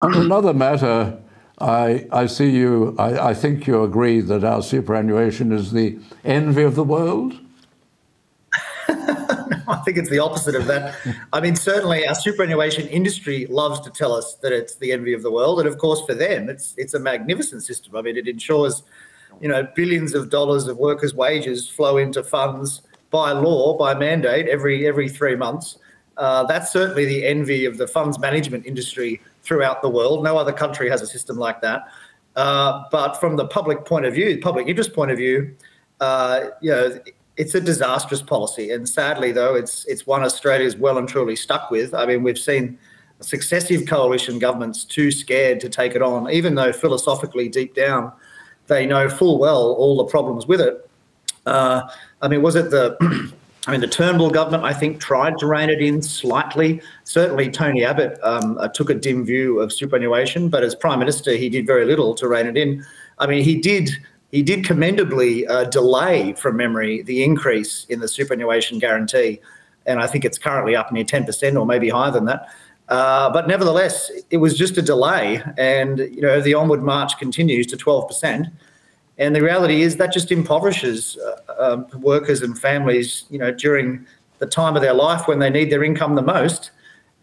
On another matter, I, I see you, I, I think you agree that our superannuation is the envy of the world. I think it's the opposite of that. I mean, certainly our superannuation industry loves to tell us that it's the envy of the world, and of course, for them, it's it's a magnificent system. I mean, it ensures, you know, billions of dollars of workers' wages flow into funds by law, by mandate, every every three months. Uh, that's certainly the envy of the funds management industry throughout the world. No other country has a system like that. Uh, but from the public point of view, public interest point of view, uh, you know, it's a disastrous policy. And sadly, though, it's it's one Australia's well and truly stuck with. I mean, we've seen successive coalition governments too scared to take it on, even though philosophically, deep down, they know full well all the problems with it. Uh, I mean, was it the I mean, the Turnbull government, I think, tried to rein it in slightly. Certainly, Tony Abbott um, uh, took a dim view of superannuation, but as Prime Minister, he did very little to rein it in. I mean, he did he did commendably uh, delay, from memory, the increase in the superannuation guarantee, and I think it's currently up near ten percent or maybe higher than that. Uh, but nevertheless, it was just a delay, and you know the onward march continues to twelve percent. And the reality is that just impoverishes uh, um, workers and families, you know, during the time of their life when they need their income the most.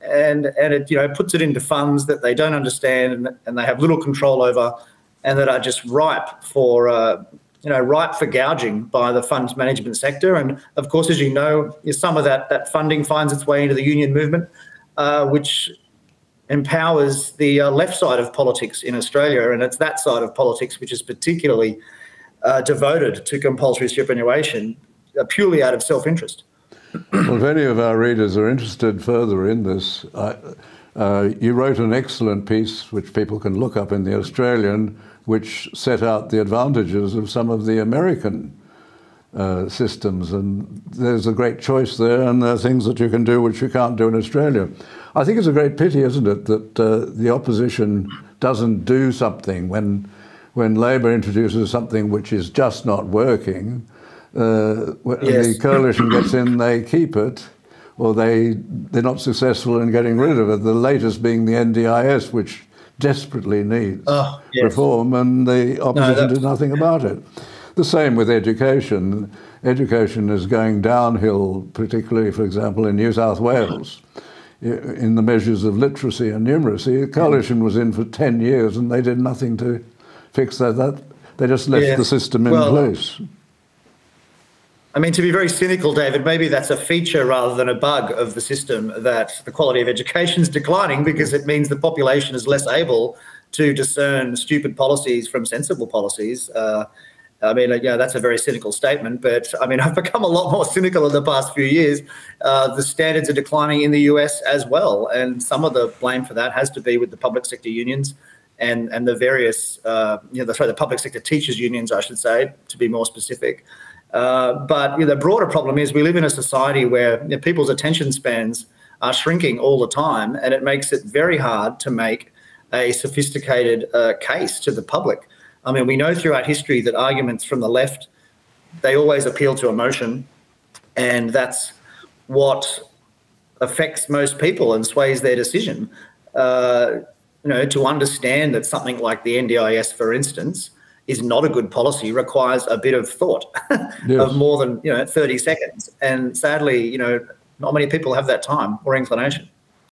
And, and it, you know, puts it into funds that they don't understand and, and they have little control over and that are just ripe for, uh, you know, ripe for gouging by the funds management sector. And of course, as you know, some of that, that funding finds its way into the union movement, uh, which empowers the uh, left side of politics in Australia, and it's that side of politics which is particularly uh, devoted to compulsory superannuation uh, purely out of self-interest. Well, if any of our readers are interested further in this, uh, you wrote an excellent piece which people can look up in the Australian, which set out the advantages of some of the American uh, systems, and there's a great choice there, and there are things that you can do which you can't do in Australia. I think it's a great pity, isn't it, that uh, the opposition doesn't do something when, when Labor introduces something which is just not working. Uh, when yes. the coalition gets in, they keep it, or they they're not successful in getting rid of it. The latest being the NDIS, which desperately needs oh, yes. reform, and the opposition no, did nothing about it. The same with education. Education is going downhill, particularly, for example, in New South Wales in the measures of literacy and numeracy. The coalition was in for 10 years and they did nothing to fix that. that they just left yeah. the system in well, place. I mean, to be very cynical, David, maybe that's a feature rather than a bug of the system that the quality of education is declining because it means the population is less able to discern stupid policies from sensible policies. Uh, I mean, yeah, that's a very cynical statement, but I mean, I've become a lot more cynical in the past few years. Uh, the standards are declining in the US as well, and some of the blame for that has to be with the public sector unions and and the various, uh, you know, the, sorry, the public sector teachers unions, I should say, to be more specific. Uh, but you know, the broader problem is we live in a society where you know, people's attention spans are shrinking all the time, and it makes it very hard to make a sophisticated uh, case to the public. I mean, we know throughout history that arguments from the left, they always appeal to emotion, and that's what affects most people and sways their decision. Uh, you know, to understand that something like the NDIS, for instance, is not a good policy requires a bit of thought yes. of more than you know 30 seconds and sadly you know not many people have that time or inclination